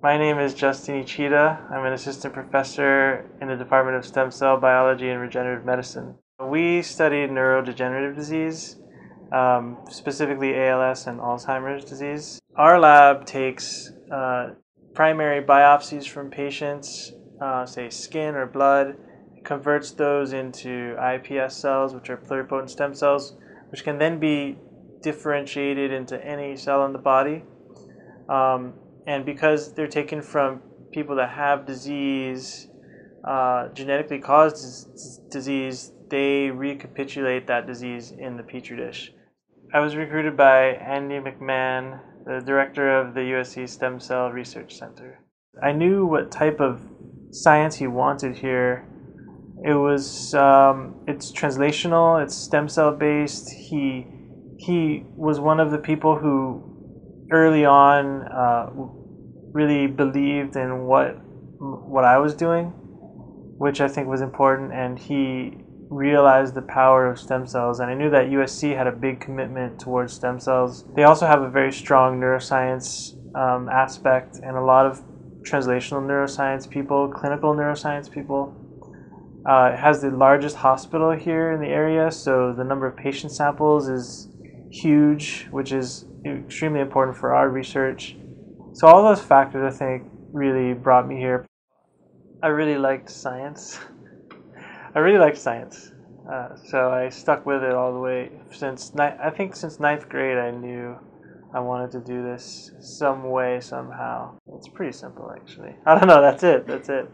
My name is Justin Ichida. I'm an assistant professor in the Department of Stem Cell Biology and Regenerative Medicine. We study neurodegenerative disease, um, specifically ALS and Alzheimer's disease. Our lab takes uh, primary biopsies from patients, uh, say skin or blood, converts those into iPS cells, which are pluripotent stem cells, which can then be differentiated into any cell in the body. Um, and because they're taken from people that have disease, uh, genetically caused disease, they recapitulate that disease in the petri dish. I was recruited by Andy McMahon, the director of the USC Stem Cell Research Center. I knew what type of science he wanted here. It was um, it's translational, it's stem cell based. He he was one of the people who early on uh, really believed in what what I was doing, which I think was important, and he realized the power of stem cells. And I knew that USC had a big commitment towards stem cells. They also have a very strong neuroscience um, aspect and a lot of translational neuroscience people, clinical neuroscience people. Uh, it has the largest hospital here in the area, so the number of patient samples is huge, which is extremely important for our research. So all those factors, I think, really brought me here. I really liked science. I really liked science, uh, so I stuck with it all the way since ni- I think since ninth grade. I knew I wanted to do this some way somehow. It's pretty simple, actually. I don't know. That's it. That's it.